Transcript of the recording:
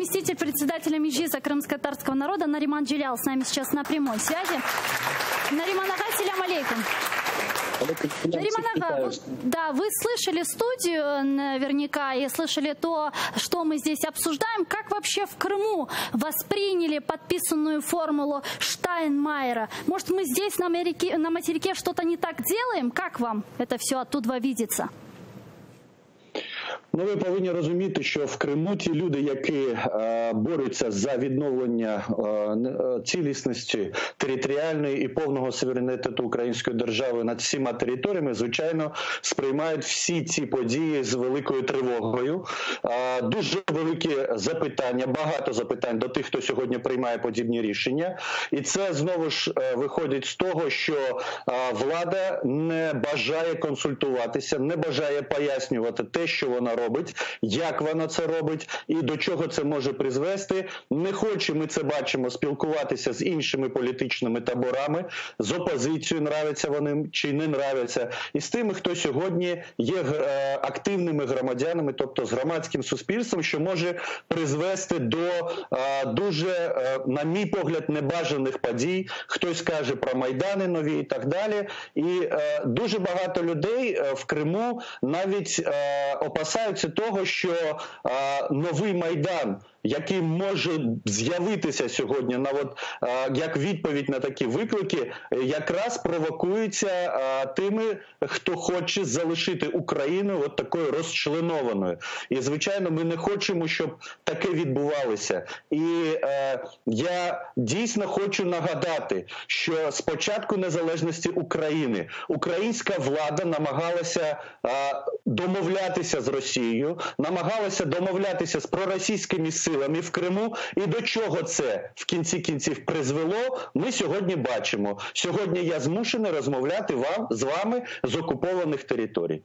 заместитель председателя Межиса крымско-татарского народа Нариман Джилял с нами сейчас на прямой связи. Нариман Ага, селям алейкум. Нариман Ага, вот, да, вы слышали студию наверняка и слышали то, что мы здесь обсуждаем. Как вообще в Крыму восприняли подписанную формулу Штайнмайера? Может, мы здесь на, Америке, на материке что-то не так делаем? Как вам это все оттуда видится? Ну, ви повинні розуміти, що в Криму ті люди, які е, борються за відновлення е, е, цілісності територіальної і повного суверенітету української держави над всіма територіями, звичайно, сприймають всі ці події з великою тривогою. Е, дуже великі запитання, багато запитань до тих, хто сьогодні приймає подібні рішення, і це знову ж е, виходить з того, що е, влада не бажає консультуватися, не бажає пояснювати те, що вона робить, як вона це робить і до чого це може призвести. Не хоче ми це бачимо спілкуватися з іншими політичними таборами, з опозицією нравиться вони чи не нравиться, і з тими, хто сьогодні є е, активними громадянами, тобто з громадським суспільством, що може призвести до е, дуже, е, на мій погляд, небажаних подій. Хтось каже про майдани нові і так далі. І дуже багато людей в Криму навіть опасаються того, що новий майдан який може з'явитися сьогодні на от як відповідь на такі виклики, якраз провокується тими, хто хоче залишити Україну от такою розчленованою. І звичайно, ми не хочемо, щоб таке відбувалося. І е, я дійсно хочу нагадати, що з початку незалежності України українська влада намагалася е, домовлятися з Росією, намагалася домовлятися з проросійськими силами, силами в Криму, і до чого це в кінці кінців призвело, ми сьогодні бачимо. Сьогодні я змушений розмовляти вам з вами з окупованих територій.